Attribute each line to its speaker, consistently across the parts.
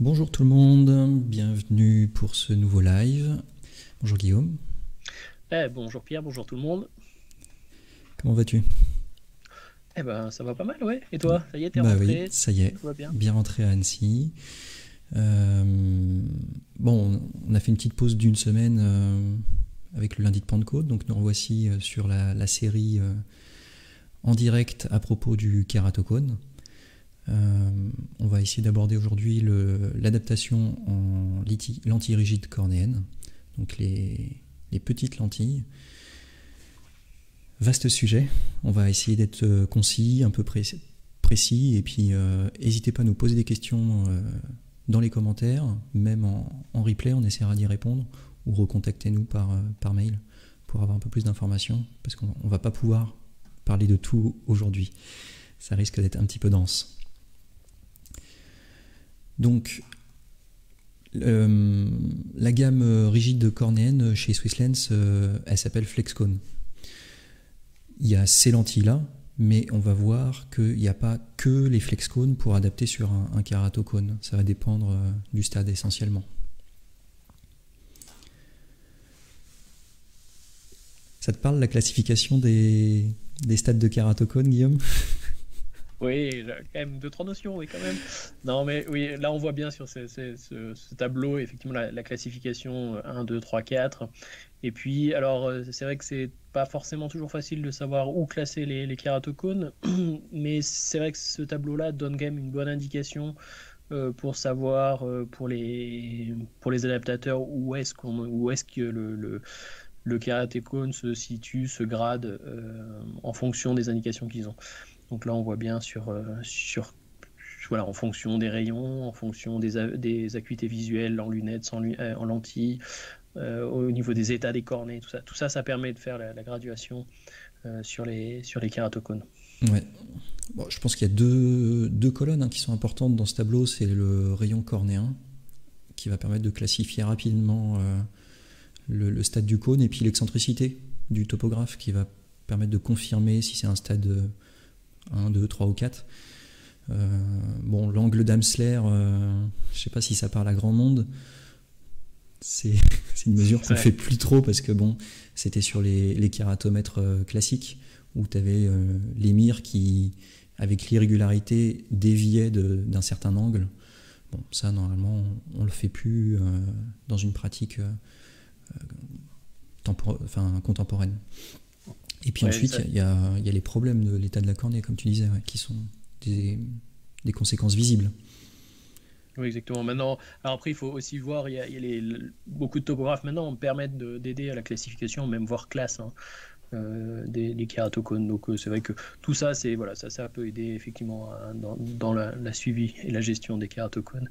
Speaker 1: Bonjour tout le monde, bienvenue pour ce nouveau live. Bonjour Guillaume.
Speaker 2: Eh, bonjour Pierre, bonjour tout le monde.
Speaker 1: Comment vas-tu?
Speaker 2: Eh ben, ça va pas mal, ouais. Et toi? Ça y est, t'es
Speaker 1: bah
Speaker 2: rentré?
Speaker 1: Oui, ça y est. bien? rentré à Annecy. Euh, bon, on a fait une petite pause d'une semaine euh, avec le lundi de Pentecôte, donc nous revoici euh, sur la, série en direct à propos du kératocone. Euh, on va essayer d'aborder aujourd'hui l'adaptation en lentilles rigides cornéennes, donc les, petites lentilles. Vaste sujet, on va essayer d'être euh, concis, un peu précis, et puis euh, n'hésitez pas à nous poser des questions dans les commentaires, même en, replay, on essaiera d'y répondre, ou recontactez-nous par mail pour avoir un peu plus d'informations, parce qu'on ne va pas pouvoir parler de tout aujourd'hui. Ça risque d'être un petit peu dense. Donc, euh, la gamme rigide cornéenne chez Swisslense, euh, elle s'appelle Flexcone. Il y a ces lentilles-là, mais on va voir qu'il n'y a pas que les Flexcones pour adapter sur un, un. Ça va dépendre euh, du stade essentiellement. Ça te parle la classification des, des stades de kératocone, Guillaume?
Speaker 2: Oui, quand même deux, trois notions, oui, quand même. Non, mais oui, là, on voit bien sur ce, tableau, effectivement, la, classification 1, 2, 3, 4. Et puis, alors, euh, c'est vrai que c'est pas forcément toujours facile de savoir où classer les, les kératocones, mais c'est vrai que ce tableau-là donne quand même une bonne indication euh, pour savoir, euh, pour, les, pour les adaptateurs, où est-ce qu'on, où est-ce que le, le le se situe, se grade en fonction des indications qu'ils ont. Donc là, on voit bien sur, euh, sur voilà, en fonction des rayons, en fonction des, acuités visuelles en lunettes, sans, euh, en lentilles, euh, au niveau des états des cornets, tout ça. Tout ça, ça permet de faire la, graduation sur les, sur les.
Speaker 1: Ouais. Bon, je pense qu'il y a deux, deux colonnes hein, qui sont importantes dans ce tableau. C'est le rayon cornéen qui va permettre de classifier rapidement le, le, stade du cône et puis l'excentricité du topographe qui va permettre de confirmer si c'est un stade 1, 2, 3 ou 4. Euh, bon, l'angle d'Amsler, euh, je sais pas si ça parle à grand monde. C'est une mesure qu'on ne fait plus trop parce que bon, c'était sur les, les kératomètres euh, classiques où tu avais l'émir qui, avec l'irrégularité, déviait d'un certain angle. Bon, ça, normalement, on ne le fait plus dans une pratique enfin, contemporaine. Et puis ensuite, il y, a les problèmes de l'état de la cornée, comme tu disais, qui sont des, conséquences visibles.
Speaker 2: Oui, exactement. Maintenant, alors après, il faut aussi voir, il y a, les, beaucoup de topographes maintenant permettent d'aider à la classification, même voire classe. Hein, euh, des, des, kératocones. Donc euh, c'est vrai que tout ça, c'est voilà, ça, ça peut aider effectivement dans, la, la, suivi et la gestion des kératocones.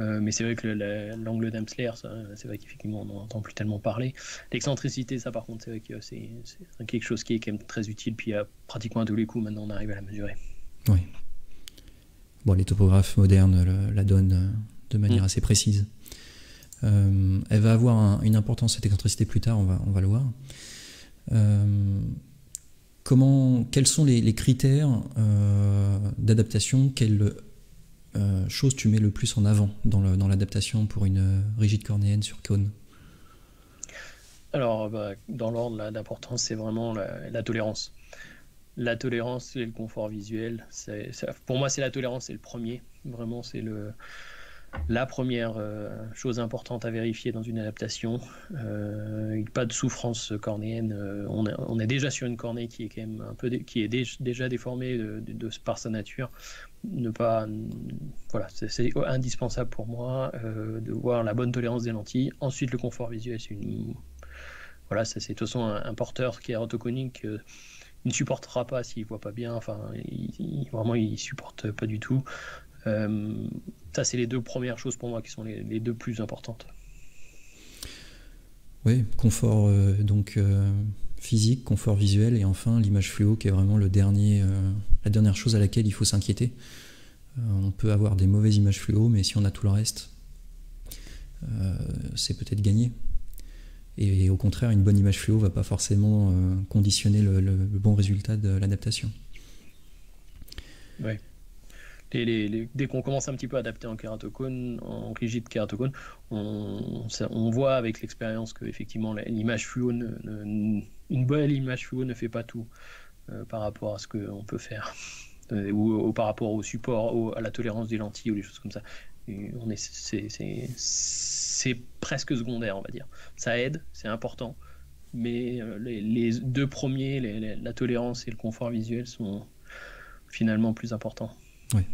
Speaker 2: Euh, mais c'est vrai que l'angle d'Amsler, c'est vrai qu'effectivement, on n'en entend plus tellement parler. L'excentricité, ça par contre, c'est vrai que c'est quelque chose qui est quand même très utile. Puis à pratiquement à tous les coups, maintenant, on arrive à la mesurer.
Speaker 1: Oui. Bon, les topographes modernes la donnent euh, de manière mm. assez précise. Euh, elle va avoir une importance, cette excentricité, plus tard, on va, on va le voir. comment, quels sont les, critères d'adaptation qu'elle euh, chose tu mets le plus en avant dans l'adaptation pour une euh, rigide cornéenne sur cône
Speaker 2: Alors, bah, dans l'ordre d'importance, c'est vraiment la, tolérance. La tolérance et le confort visuel. pour moi, c'est la tolérance, c'est le premier. Vraiment, c'est le, la première euh, chose importante à vérifier dans une adaptation. pas de souffrance cornéenne. on, on, est déjà sur une cornée qui est quand même un peu qui est déjà déformée de, par sa nature ne pas voilà c'est indispensable pour moi euh, de voir la bonne tolérance des lentilles ensuite le confort visuel c'est voilà c'est de toute façon un, porteur qui est orthoconique euh, il ne supportera pas s'il voit pas bien enfin il, vraiment il supporte pas du tout euh, ça c'est les deux premières choses pour moi qui sont les, deux plus importantes
Speaker 1: oui confort donc physique confort visuel et enfin l'image fluo qui est vraiment le dernier la dernière chose à laquelle il faut s'inquiéter. Euh, on peut avoir des mauvaises images fluo, mais si on a tout le reste, euh, c'est peut-être gagné. Et, au contraire, une bonne image fluo va pas forcément euh, conditionner le, bon résultat de l'adaptation.
Speaker 2: Ouais. Dès qu'on commence un petit peu à adapter en kératocone, en rigide kératocone, on, voit avec l'expérience que effectivement l'image fluo, une belle image fluo ne fait pas tout euh, par rapport à ce qu'on peut faire. Euh, ou, par rapport au support, à la tolérance des lentilles ou des choses comme ça. c'est, presque secondaire, on va dire. Ça aide, c'est important, mais euh, les, deux premiers, la tolérance et le confort visuel, sont finalement plus importants.
Speaker 1: Oui. Euh,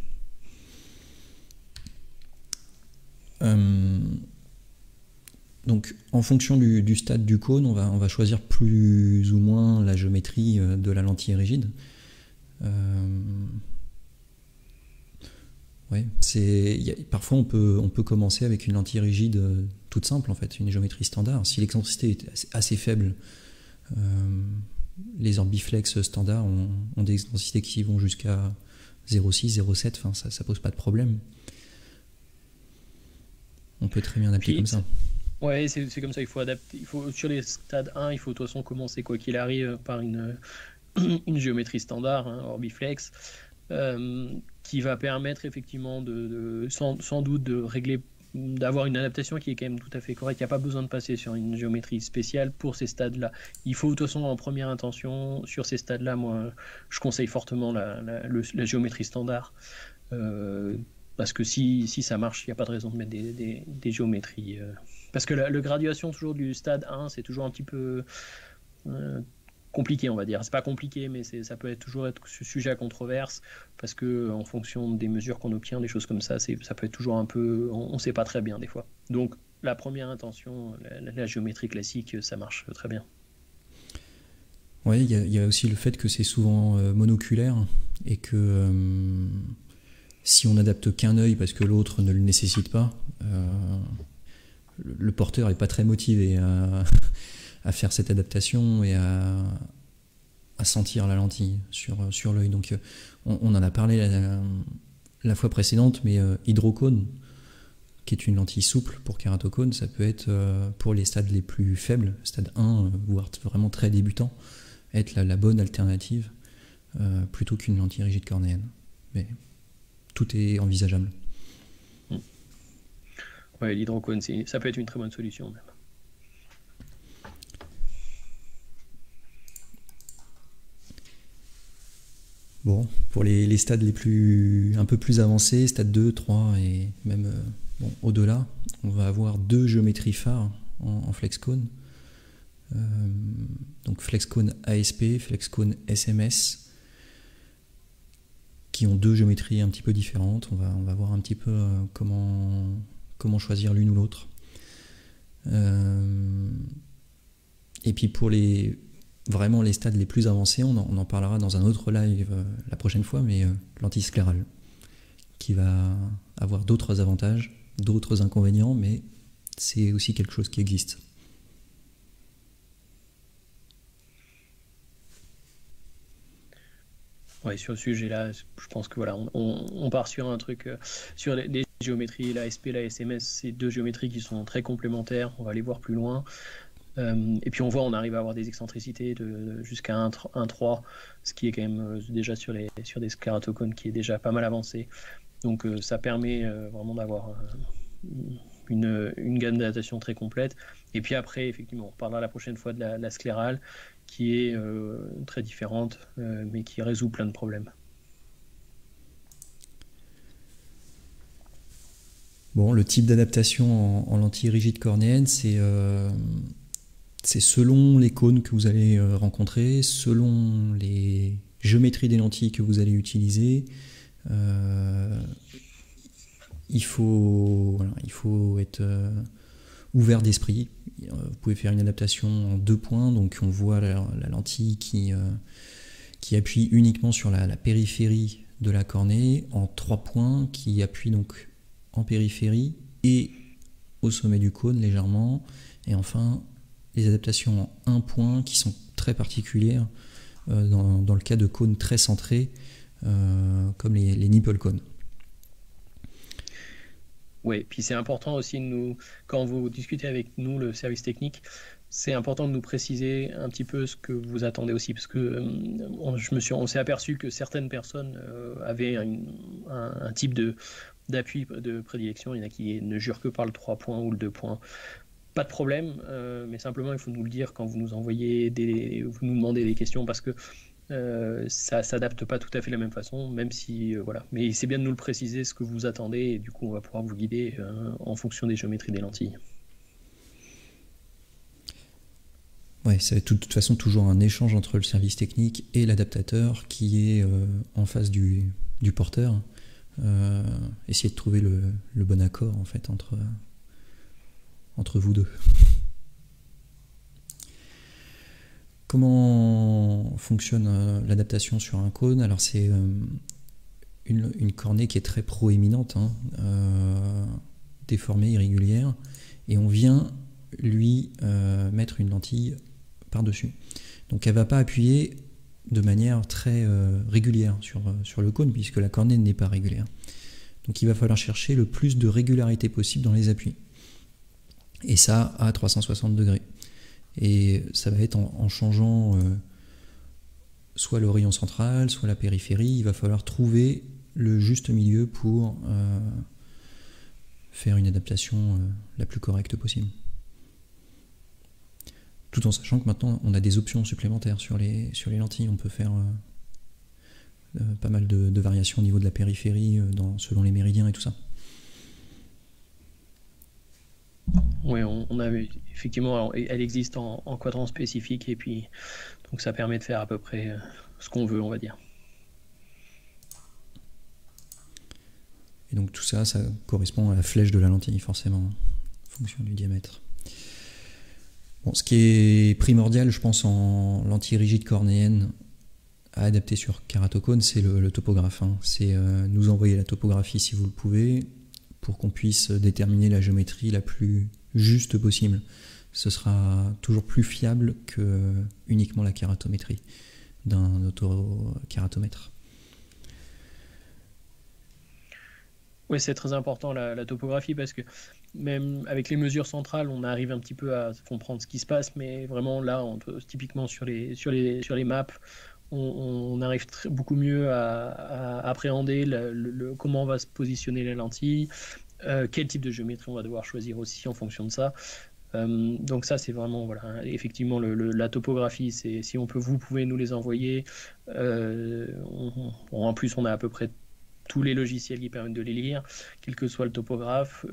Speaker 1: donc, en fonction du, stade du cône, on va, choisir plus ou moins la géométrie euh, de la lentille rigide. Euh, parfois, on peut, on peut commencer avec une lentille rigide toute simple, en fait, une géométrie standard. Si l'excentricité est assez, faible, les orbiflex standards ont, des excentricités qui vont jusqu'à 0,6, 0,7, enfin, ça ne pose pas de problème. On peut très bien adapter comme ça.
Speaker 2: Ouais, c'est comme ça, il faut adapter. Il faut, sur les stades 1, il faut de toute façon commencer, quoi qu'il arrive, par une, une géométrie standard, hein, Orbiflex, euh, qui va permettre effectivement, de, sans, sans, doute, de régler d'avoir une adaptation qui est quand même tout à fait correcte. Il n'y a pas besoin de passer sur une géométrie spéciale pour ces stades-là. Il faut de toute façon en première intention, sur ces stades-là, moi je conseille fortement la, la, géométrie standard. Euh, parce que si, si ça marche, il n'y a pas de raison de mettre des, des, géométries. Euh. Parce que la, graduation toujours du stade 1, c'est toujours un petit peu euh, compliqué, on va dire. C'est pas compliqué, mais ça peut être toujours être sujet à controverse, parce que en fonction des mesures qu'on obtient, des choses comme ça, ça peut être toujours un peu... On ne sait pas très bien des fois. Donc la première intention, la, géométrie classique, ça marche très bien.
Speaker 1: Oui, il y, a aussi le fait que c'est souvent euh, monoculaire et que si on n'adapte qu'un œil parce que l'autre ne le nécessite pas, euh, le porteur n'est pas très motivé à, faire cette adaptation et à, sentir la lentille sur, sur l'œil. Donc on, en a parlé la, fois précédente, mais euh, hydrocone, qui est une lentille souple pour kératocone, ça peut être euh, pour les stades les plus faibles, stade 1, voire vraiment très débutant, être la, bonne alternative plutôt qu'une lentille rigide cornéenne. Tout est envisageable.
Speaker 2: Ouais, l'hydrocone, ça peut être une très bonne solution même.
Speaker 1: Bon, pour les, stades les plus un peu plus avancés, stade 2, 3 et même euh, au-delà, on va avoir deux géométries phares en, flexcone. Euh, donc flexcone ASP, flexcone SMS qui ont deux géométries un petit peu différentes. On va, on va voir un petit peu euh, comment, comment choisir l'une ou l'autre. Euh, et puis pour les vraiment les stades les plus avancés, on en, parlera dans un autre live euh, la prochaine fois, mais l'antiscléral, qui va avoir d'autres avantages, d'autres inconvénients, mais c'est aussi quelque chose qui existe.
Speaker 2: Ouais, sur le sujet-là, je pense que voilà, on, part sur un truc, euh, sur les, géométries, la SP, la SMS, c'est deux géométries qui sont très complémentaires, on va les voir plus loin. Euh, et puis on voit, on arrive à avoir des excentricités de, jusqu'à 1,3, ce qui est quand même euh, déjà sur, les, sur des sclératocones qui est déjà pas mal avancé. Donc ça permet vraiment d'avoir une, gamme d'adaptation très complète. Et puis après, effectivement, on parlera la prochaine fois de la, sclérale, qui est euh, très différente, euh, mais qui résout plein de problèmes.
Speaker 1: Bon, le type d'adaptation en, lentille rigide cornéenne, euh, c'est selon les cônes que vous allez rencontrer, selon les géométries des lentilles que vous allez utiliser. Il, faut, il faut être ouvert d'esprit. Euh, vous pouvez faire une adaptation en deux points, donc on voit la, lentille qui, euh, qui appuie uniquement sur la, périphérie de la cornée, en trois points qui appuie donc en périphérie et au sommet du cône légèrement, et enfin les adaptations en un point qui sont très particulières euh, dans, le cas de cônes très centrés comme les, les nipple cônes.
Speaker 2: Oui, puis c'est important aussi, nous, quand vous discutez avec nous, le service technique, c'est important de nous préciser un petit peu ce que vous attendez aussi, parce que euh, je me suis, on s'est aperçu que certaines personnes euh, avaient un, type de d'appui de prédilection. Il y en a qui ne jurent que par le 3 points ou le 2 points. Pas de problème, euh, mais simplement il faut nous le dire quand vous nous envoyez des, vous nous demandez des questions, parce que euh, ça s'adapte pas tout à fait de la même façon, même si voilà. Mais c'est bien de nous le préciser ce que vous attendez, et du coup on va pouvoir vous guider en fonction des géométries des lentilles.
Speaker 1: Ouais, c'est de toute façon toujours un échange entre le service technique et l'adaptateur qui est euh, en face du, porteur. Euh, essayer de trouver le, bon accord en fait entre, entre vous deux. Comment fonctionne euh, l'adaptation sur un cône? Alors c'est une, cornée qui est très proéminente, hein, déformée, irrégulière, et on vient lui mettre une lentille par-dessus. Donc elle ne va pas appuyer de manière très euh, régulière sur, euh, sur le cône puisque la cornée n'est pas régulière. Donc il va falloir chercher le plus de régularité possible dans les appuis. Et ça à 360 degrés. Et ça va être en, changeant euh, soit le rayon central, soit la périphérie. Il va falloir trouver le juste milieu pour faire une adaptation la plus correcte possible tout en sachant que maintenant on a des options supplémentaires sur les, sur les lentilles. On peut faire euh, euh, pas mal de, variations au niveau de la périphérie euh, selon les méridiens et tout ça.
Speaker 2: Oui, on, a effectivement, elle existe en, quadrant spécifique et puis donc ça permet de faire à peu près ce qu'on veut, on va dire.
Speaker 1: Et donc tout ça, ça correspond à la flèche de la lentille forcément, en fonction du diamètre ce qui est primordial, je pense, en lentille rigide cornéenne à adapter sur Keratocone, c'est le, topographe. Hein. C'est euh, nous envoyer la topographie si vous le pouvez, pour qu'on puisse déterminer la géométrie la plus juste possible. Ce sera toujours plus fiable que uniquement la kératométrie d'un auto-kératomètre.
Speaker 2: Oui, c'est très important la, topographie parce que même avec les mesures centrales, on arrive un petit peu à comprendre ce qui se passe, mais vraiment là, on typiquement sur les, sur les, sur les maps, on, arrive beaucoup mieux à, appréhender comment va se positionner la lentille, euh, quel type de géométrie on va devoir choisir aussi en fonction de ça. Euh, donc ça c'est vraiment voilà effectivement la topographie si on peut vous pouvez nous les envoyer euh, en plus on a à peu près tous les logiciels qui permettent de les lire, quel que soit le topographe.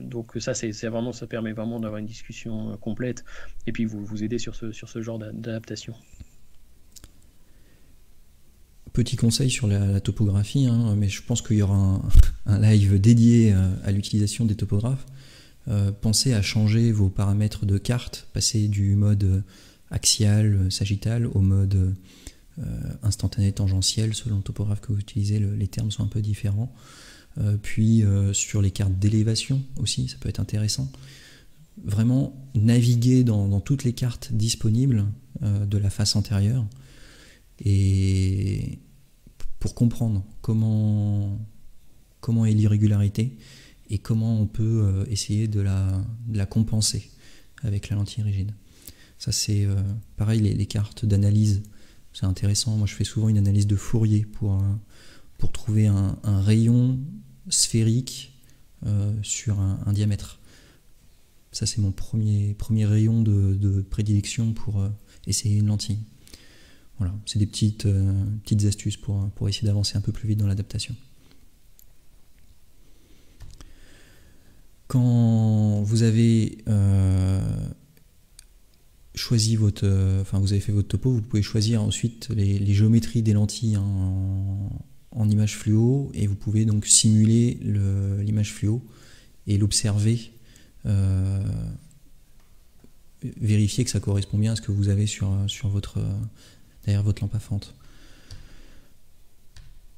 Speaker 2: Donc ça, c'est vraiment, ça permet vraiment d'avoir une discussion complète et puis vous vous aider sur ce, sur ce genre d'adaptation.
Speaker 1: Petit conseil sur la, topographie, hein, mais je pense qu'il y aura un, live dédié euh, à l'utilisation des topographes. pensez à changer vos paramètres de carte, passer du mode axial, sagittal au mode euh, instantané, tangentiel, selon le topographe que vous utilisez, les termes sont un peu différents. Euh, puis euh, sur les cartes d'élévation aussi, ça peut être intéressant. Vraiment naviguer dans, toutes les cartes disponibles de la face antérieure et pour comprendre comment, comment est l'irrégularité et comment on peut essayer de la, compenser avec la lentille rigide. Ça c'est pareil les, cartes d'analyse c'est intéressant. Moi, je fais souvent une analyse de Fourier pour, euh, pour trouver un, rayon sphérique euh, sur un, diamètre. Ça, c'est mon premier, premier rayon de, prédilection pour euh, essayer une lentille. Voilà, c'est des petites, petites astuces pour, essayer d'avancer un peu plus vite dans l'adaptation. Quand vous avez choisi votre, euh, enfin vous avez fait votre topo, vous pouvez choisir ensuite les, géométries des lentilles en, image fluo et vous pouvez donc simuler l'image fluo et l'observer, euh, vérifier que ça correspond bien à ce que vous avez sur, sur votre, derrière votre lampe à fente.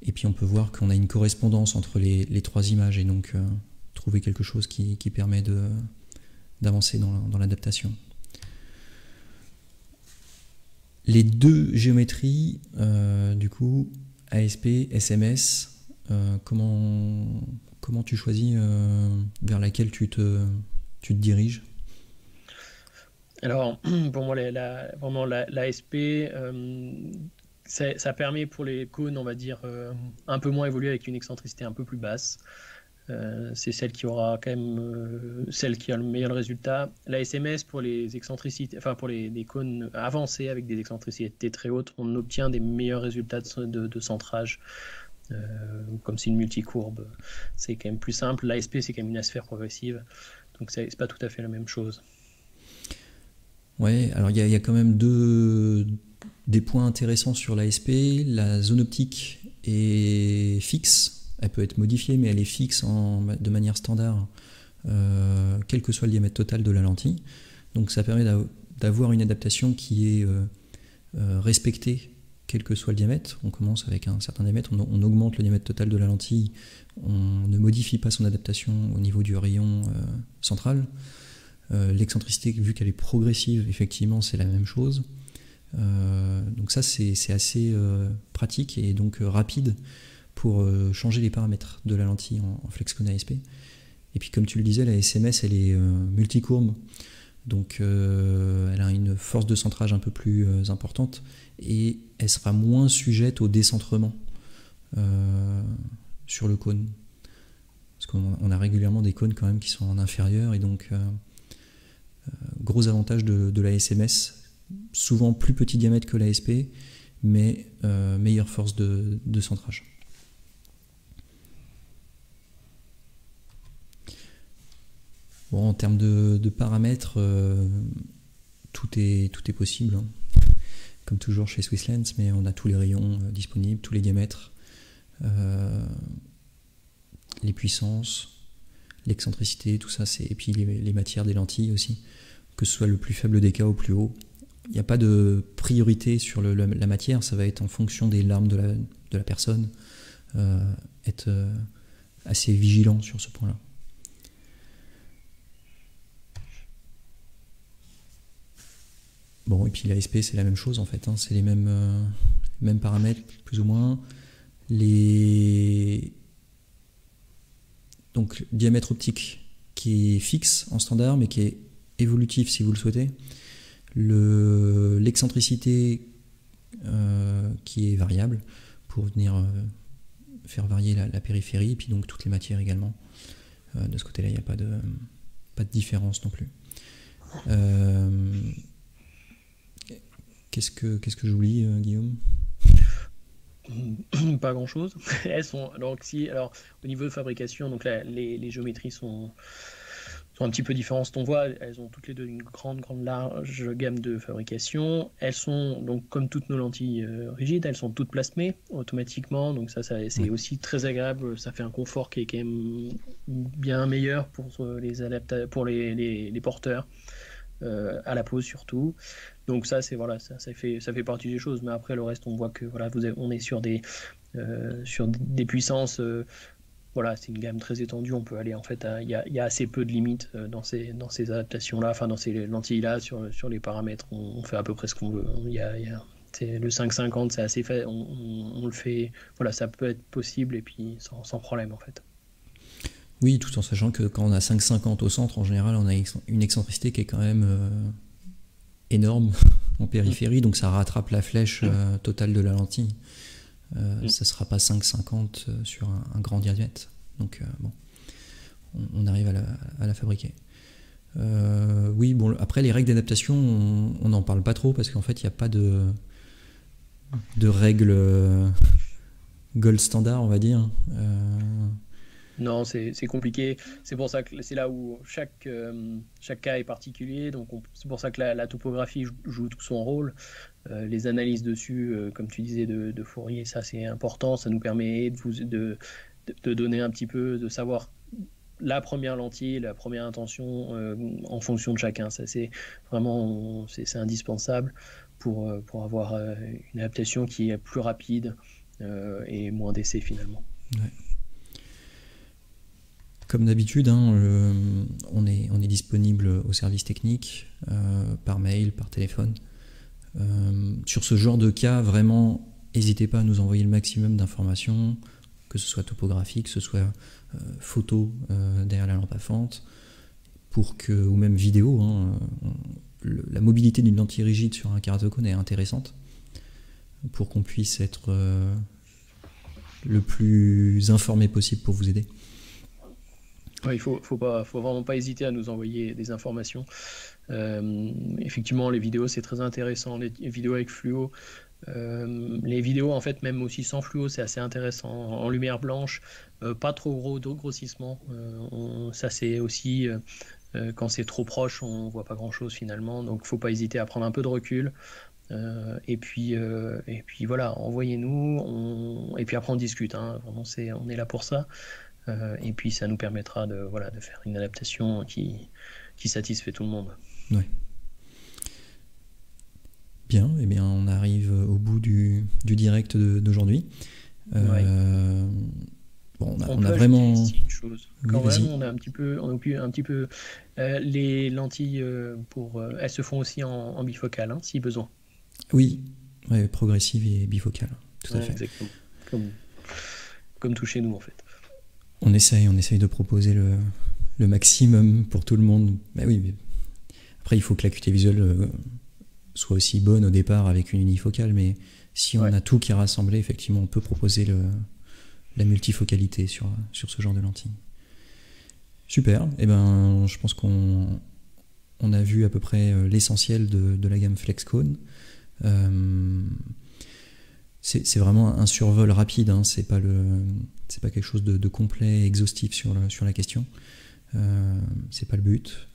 Speaker 1: Et puis on peut voir qu'on a une correspondance entre les, trois images et donc euh, trouver quelque chose qui, permet d'avancer dans l'adaptation les deux géométries, euh, du coup, ASP, SMS, euh, comment, tu choisis vers laquelle tu te diriges?
Speaker 2: Alors, pour moi, la, vraiment, l'ASP, ça, permet pour les cônes, on va dire, un peu moins évoluer avec une excentricité un peu plus basse. Euh, c'est celle qui aura quand même euh, celle qui a le meilleur résultat. La SMS pour les excentricités, enfin pour les, cônes avancés avec des excentricités très hautes, on obtient des meilleurs résultats de, centrage. Euh, comme c'est une multicourbe, c'est quand même plus simple. L'ASP c'est quand même une sphère progressive, donc c'est pas tout à fait la même chose.
Speaker 1: Alors il y, a quand même deux des points intéressants sur l'ASP. La zone optique est fixe elle peut être modifiée, mais elle est fixe de manière standard, euh, quel que soit le diamètre total de la lentille. Donc ça permet d'avoir une adaptation qui est euh, euh, respectée, quel que soit le diamètre. On commence avec un certain diamètre, on, augmente le diamètre total de la lentille, on ne modifie pas son adaptation au niveau du rayon central. L'excentricité, vu qu'elle est progressive, effectivement, c'est la même chose. donc ça, c'est assez pratique et donc rapide pour euh, changer les paramètres de la lentille en, FlexCone ASP. Et puis comme tu le disais, la SMS elle est euh, multicourbe, donc euh, elle a une force de centrage un peu plus importante et elle sera moins sujette au décentrement sur le cône. Parce qu'on a régulièrement des cônes quand même qui sont en inférieur et donc gros avantage de, la SMS, souvent plus petit diamètre que l'ASP, mais meilleure force de centrage. en termes de, paramètres, euh, tout, est, possible. Hein. Comme toujours chez Swisslens, mais on a tous les rayons euh, disponibles, tous les diamètres, euh, les puissances, l'excentricité, tout ça, et puis les, matières des lentilles aussi, que ce soit le plus faible des cas au plus haut. Il n'y a pas de priorité sur la, matière, ça va être en fonction des larmes de la, de la personne, être assez vigilant sur ce point-là. Bon, et puis l'ASP, c'est la même chose en fait, hein. c'est les mêmes, euh, mêmes paramètres, plus ou moins. Les... Donc, diamètre optique qui est fixe en standard, mais qui est évolutif si vous le souhaitez. L'excentricité euh, qui est variable pour venir euh, faire varier la, périphérie, et puis donc toutes les matières également. de ce côté-là, il n'y a pas de, pas de différence non plus. Qu'est-ce que, qu'est-ce que j'oublie, euh, Guillaume?
Speaker 2: Pas grand chose. Elles sont donc si alors au niveau de fabrication, donc les, géométries sont sont un petit peu différentes. On voit, elles ont toutes les deux une grande, grande large gamme de fabrication. Elles sont donc comme toutes nos lentilles euh, rigides, elles sont toutes plasmées automatiquement. Donc ça, c'est aussi très agréable. Ça fait un confort qui est quand même bien meilleur pour les pour les, les porteurs. Euh, à la pause surtout. Donc ça, c'est voilà, ça, fait ça fait partie des choses. Mais après le reste, on voit que voilà, on est sur des euh, sur des puissances. Euh, voilà, c'est une gamme très étendue. On peut aller en fait, il y, y, a assez peu de limites dans ces dans ces adaptations là, enfin dans ces lentilles là sur sur les paramètres. On, fait à peu près ce qu'on veut. Il y a, y a le 550, c'est assez on, le fait. Voilà, ça peut être possible et puis sans, sans problème en fait.
Speaker 1: Oui, tout en sachant que quand on a 5,50 au centre, en général, on a une excentricité qui est quand même euh, énorme en périphérie, donc ça rattrape la flèche euh, totale de la lentille. Euh, mm. Ça ne sera pas 5,50 sur un, grand diamètre. Donc bon, on, arrive à la, fabriquer. oui, bon, après les règles d'adaptation, on n'en parle pas trop parce qu'en fait, il n'y a pas de, de règles gold standard, on va dire.
Speaker 2: Non, c'est compliqué. C'est pour ça que c'est là où chaque, euh, chaque cas est particulier. Donc c'est pour ça que la, topographie joue son rôle. Euh, les analyses dessus, euh, comme tu disais, de, Fourier, ça c'est important. Ça nous permet de, vous, de, de, donner un petit peu, de savoir la première lentille, la première intention en fonction de chacun. Ça c'est vraiment c'est indispensable pour, pour avoir une adaptation qui est plus rapide et moins d'essais finalement.
Speaker 1: Comme d'habitude, hein, on, est, on est disponible au service technique, euh, par mail, par téléphone. Euh, sur ce genre de cas, vraiment, n'hésitez pas à nous envoyer le maximum d'informations, que ce soit topographique, que ce soit photo derrière la lampe à fente, pour que, ou même vidéo. Hein, la mobilité d'une lentille rigide sur un kératocone est intéressante pour qu'on puisse être le plus informé possible pour vous aider.
Speaker 2: Il faut, faut, faut vraiment pas hésiter à nous envoyer des informations. Euh, effectivement, les vidéos, c'est très intéressant. Les vidéos avec fluo, euh, les vidéos, en fait, même aussi sans fluo, c'est assez intéressant. En lumière blanche, euh, pas trop gros de grossissement. ça, c'est aussi quand c'est trop proche, on voit pas grand chose finalement. Donc, faut pas hésiter à prendre un peu de recul. et puis, et puis voilà, envoyez-nous. Et puis après, on discute. Hein. Vraiment, c'est, on est là pour ça. Et puis, ça nous permettra de, voilà, de faire une adaptation qui, qui satisfait tout le monde.
Speaker 1: Ouais. Bien, et eh bien, on arrive au bout du, du direct d'aujourd'hui.
Speaker 2: Euh, bon, on a, vraiment. Une chose. Quand même, on a un petit peu, on a un petit peu euh, les lentilles euh, pour, elles se font aussi en, bifocale, hein, si besoin.
Speaker 1: Oui, ouais, progressive et bifocale, tout à fait.
Speaker 2: Exactement. Comme, comme tout chez nous en fait.
Speaker 1: On essaye, on essaye de proposer le, le maximum pour tout le monde. Bah oui, après, il faut que l'acuité visuelle euh, soit aussi bonne au départ avec une unifocale, mais si on a tout qui est rassemblé, effectivement, on peut proposer le, la multifocalité sur, sur ce genre de lentille. Super, et eh ben, je pense qu'on on a vu à peu près euh, l'essentiel de, de, la gamme FlexCone. Euh, c'est vraiment un survol rapide, hein, c'est pas, pas quelque chose de, de complet, exhaustif sur, sur la question. Euh, c'est pas le but.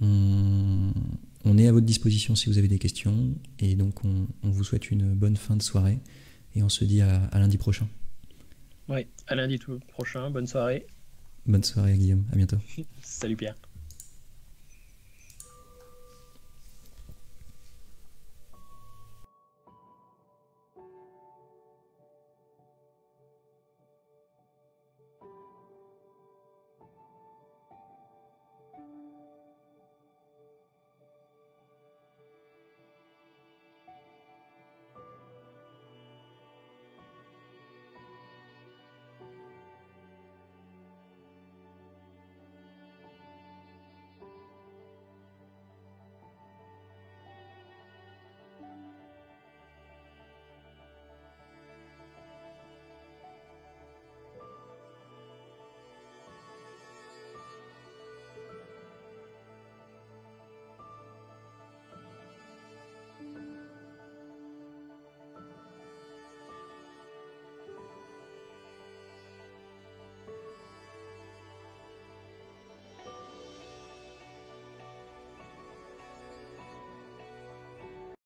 Speaker 1: On, est à votre disposition si vous avez des questions. Et donc, on, vous souhaite une bonne fin de soirée. Et on se dit à, lundi prochain.
Speaker 2: Oui, à lundi tout prochain. Bonne soirée.
Speaker 1: Bonne soirée, Guillaume. À bientôt.
Speaker 2: Salut, Pierre.